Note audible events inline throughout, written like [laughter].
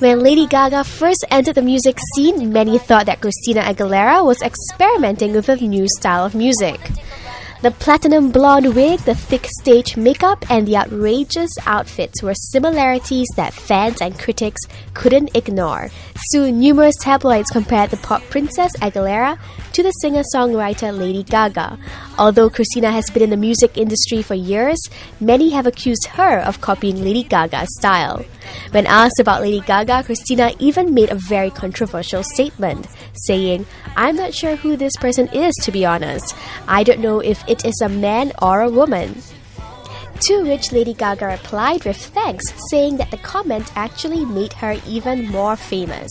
When Lady Gaga first entered the music scene, many thought that Christina Aguilera was experimenting with a new style of music. The platinum blonde wig, the thick stage makeup, and the outrageous outfits were similarities that fans and critics couldn't ignore. Soon, numerous tabloids compared the pop princess Aguilera to the singer songwriter Lady Gaga. Although Christina has been in the music industry for years, many have accused her of copying Lady Gaga's style. When asked about Lady Gaga, Christina even made a very controversial statement, saying, I'm not sure who this person is, to be honest. I don't know if it is a man or a woman. To which Lady Gaga replied with thanks, saying that the comment actually made her even more famous.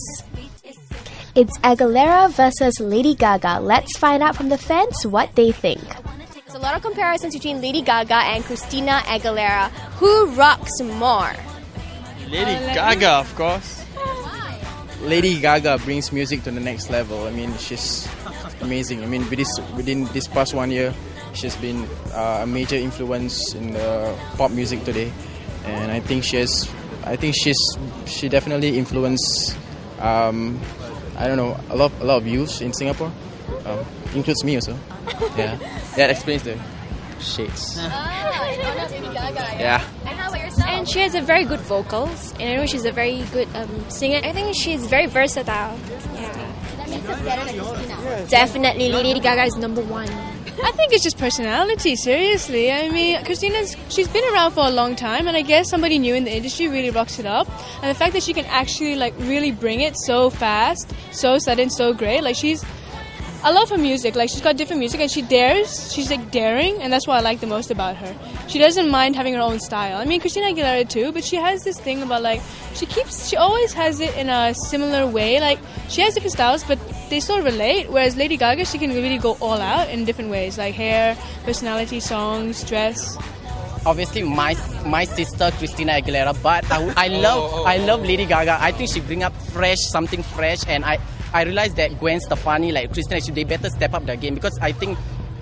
It's Aguilera versus Lady Gaga. Let's find out from the fans what they think. There's a lot of comparisons between Lady Gaga and Christina Aguilera. Who rocks more? Lady Gaga, of course. Lady Gaga brings music to the next level. I mean, she's amazing. I mean, with this, within this past one year, she's been uh, a major influence in the pop music today, and I think she has. I think she's she definitely influenced. Um, I don't know a lot a lot of youth in Singapore, um, includes me also. [laughs] Yeah, that explains the shades. Yeah. And she has a very good vocals, and I know she's a very good um, singer. I think she's very versatile. Yeah. Definitely, Lady Gaga is number one. I think it's just personality, seriously. I mean, Christina's she's been around for a long time and I guess somebody new in the industry really rocks it up. And the fact that she can actually like really bring it so fast, so sudden, so great. Like she's I love her music. Like she's got different music and she dares. She's like daring, and that's what I like the most about her. She doesn't mind having her own style. I mean, Christina Aguilera too, but she has this thing about like she keeps. She always has it in a similar way. Like she has different styles, but they still relate. Whereas Lady Gaga, she can really go all out in different ways, like hair, personality, songs, dress obviously my my sister Christina Aguilera, but I, I love oh, oh, oh. I love Lady Gaga. I think she bring up fresh something fresh, and I I realized that Gwen Stefani, like Christina, they better step up their game because I think,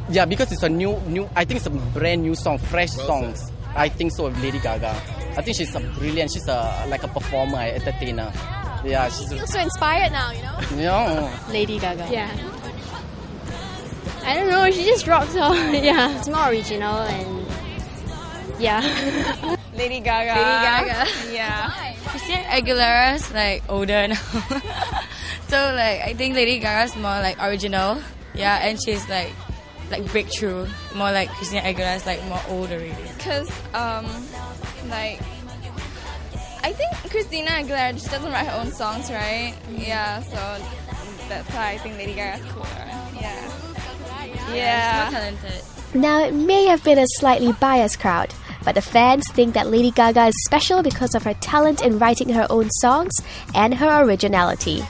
yeah, because it's a new, new. I think it's a brand new song, fresh songs. I think so with Lady Gaga. I think she's a brilliant. She's a like a performer, entertainer. Yeah, she's. I feel so inspired now, you know. [laughs] Yeah. Lady Gaga. Yeah. I don't know. She just rocks off. [laughs] yeah. It's more original and yeah. [laughs] Lady Gaga. Lady Gaga. Yeah. Christina Aguilera's like older now. So like I think Lady Gaga's more like original. Yeah, and she's like like breakthrough. More like Christina Aguilera's like more old already. Cause um like I think Christina Aguilera just doesn't write her own songs, right? Yeah, so that's why I think Lady Gaga's cooler. Yeah. Yeah. More talented. Now, it may have been a slightly biased crowd, but the fans think that Lady Gaga is special because of her talent in writing her own songs and her originality.